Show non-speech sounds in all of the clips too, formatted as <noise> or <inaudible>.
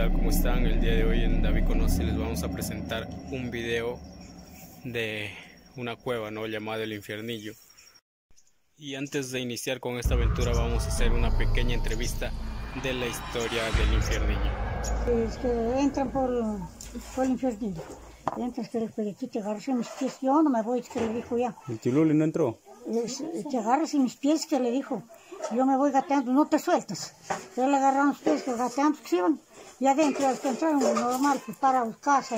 tal? ¿Cómo están? El día de hoy en David Conoce les vamos a presentar un video de una cueva ¿no? llamada El Infiernillo. Y antes de iniciar con esta aventura vamos a hacer una pequeña entrevista de la historia del Infiernillo. Es que entran por, por el infiernillo. Entras que el periquito te agarras en mis pies. Yo no me voy, es que le dijo ya. ¿El Tiluli no entró? Es- te agarras en mis pies, que le dijo. Yo me voy gateando, no te sueltas. Yo le agarraron los pies, que gateando, que se iban. Y adentro, al que entraron, normal, pues para casa.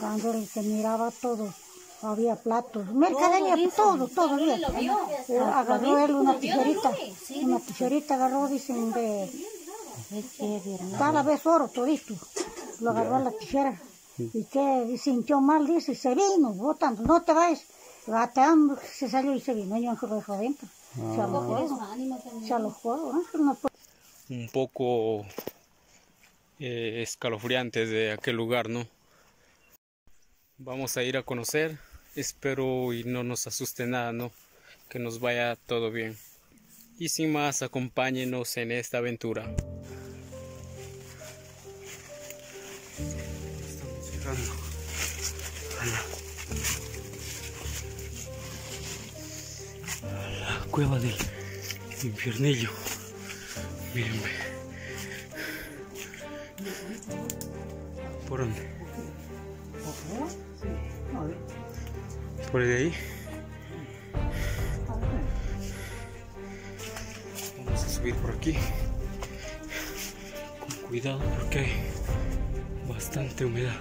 Cuando él que miraba todo, había platos, mercadería, todo, todo. bien. Eh, agarró él una tijerita, una tijerita agarró, dicen, de cada vez oro todito. Lo agarró a la tijera. Y que sintió mal, dice, se vino, botando, no te vayas. Gateando, se salió y se vino, y yo lo dejó adentro. Se alojó, se alojó, ¿no? No fue- Un poco eh, escalofriante de aquel lugar, ¿no? Vamos a ir a conocer. Espero y no nos asuste nada, ¿no? Que nos vaya todo bien. Y sin más, acompáñenos en esta aventura. Estamos llegando a la cueva del infiernillo. Mírenme. ¿Por dónde? ¿Por ahí? Vamos a subir por aquí. Con cuidado porque hay bastante humedad.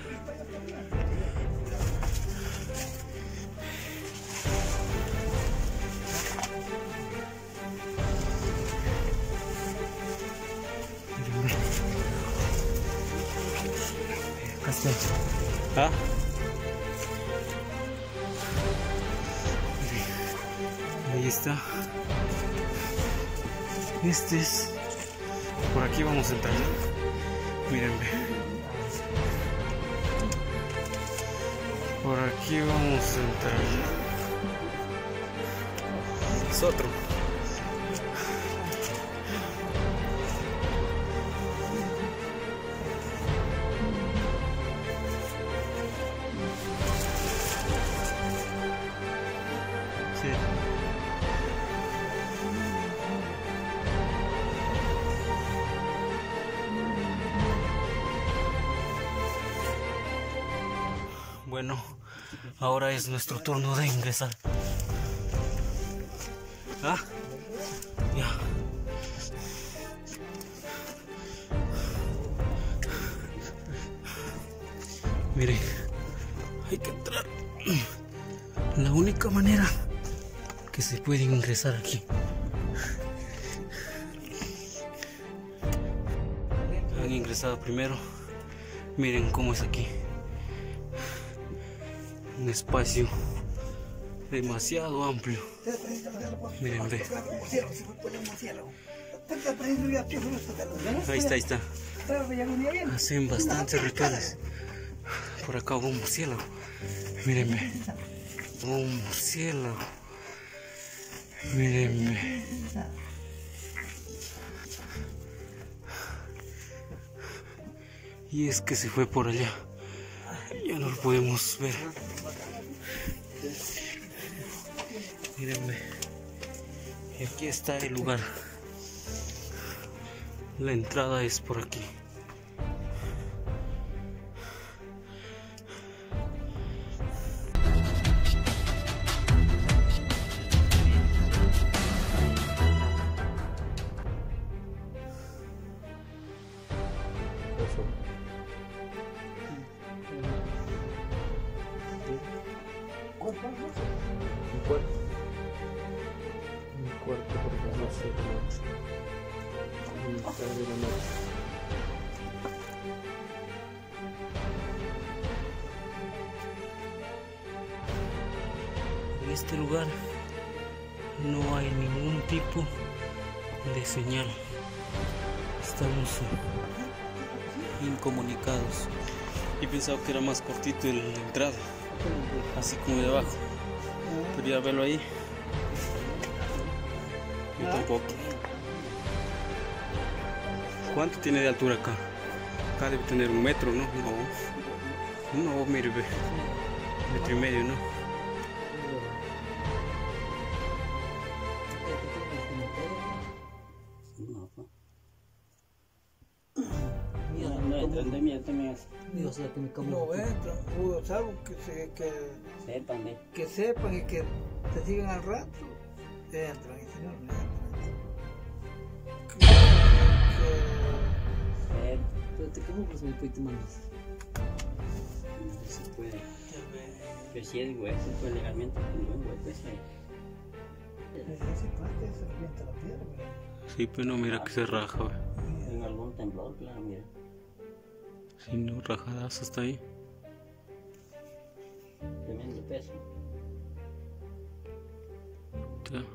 ¿Ah? Ahí está. Este es. Por aquí vamos a entrar. Mírenme. Por aquí vamos a entrar. Es otro. Bueno, ahora es nuestro turno de ingresar. ¿Ah? Ya. Mire, hay que entrar. La única manera que se puede ingresar aquí. Han ingresado primero. Miren cómo es aquí. Un espacio demasiado amplio. Miren, ve. Ahí está, ahí está. Hacen bastantes rituales. Por acá hubo un murciélago. Mírenme. Un murciélago. Mírenme. Y es que se fue por allá. Ya no lo podemos ver. Mírenme. Y aquí está el lugar. La entrada es por aquí. Un cuarto. Un cuarto porque no sé de noche. Mitad de noche. En este lugar no hay ningún tipo de señal. Estamos incomunicados. Y pensaba que era más cortito el- la entrada, así como de abajo. Pero ya verlo ahí. Yo tampoco. ¿Cuánto tiene de altura acá? acá debe tener un metro, ¿no? No, no, mire, ve. Metro y medio. No, No entran de mí también. Dios, la que me como. No entran, o salvo que, se, que, Sepan, ¿eh? que sepan y que te sigan al rato, entran, y si no, no entran. Que, Sepan. Pero te como pues me te mandas. No se puede. Pero si es hueco, pues legalmente no es hueco ese. que, ese plante se revienta la piedra, ¿verdad? Sí, pero no, mira que se raja, ve. En algún temblor, claro, mira. Sí, no, rajadas hasta ahí. Tremendo peso. Ya.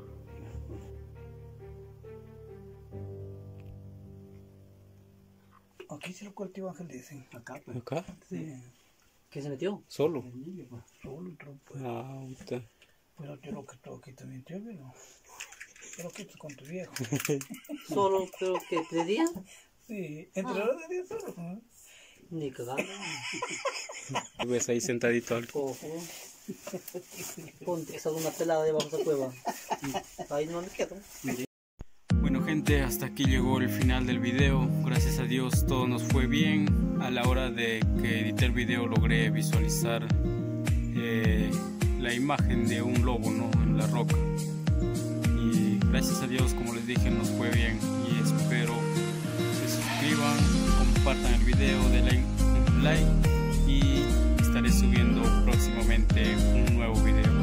Aquí se lo cultiva Ángel, dicen. Acá, pues. ¿Acá? Sí, ¿Qué se metió? ¿Solo? solo otro, pues. Ah, puta. Pero yo lo que tengo aquí también te veo. Pero que con tu viejo. <laughs> Solo, pero que de día. Sí, entre los de día solo. ¿no? Ni cagando. Ves ahí sentadito al... Ojo. Ponte esa luna pelada debajo de esa cueva. Ahí no me quedo. Bueno gente, hasta aquí llegó el final del video. Gracias a Dios todo nos fue bien. A la hora de que edité el video logré visualizar eh, la imagen de un lobo ¿no? en la roca. Y gracias a Dios, como les dije, nos fue bien. Y espero se suscriban, compartan el video, denle un like y estaré subiendo próximamente un nuevo video.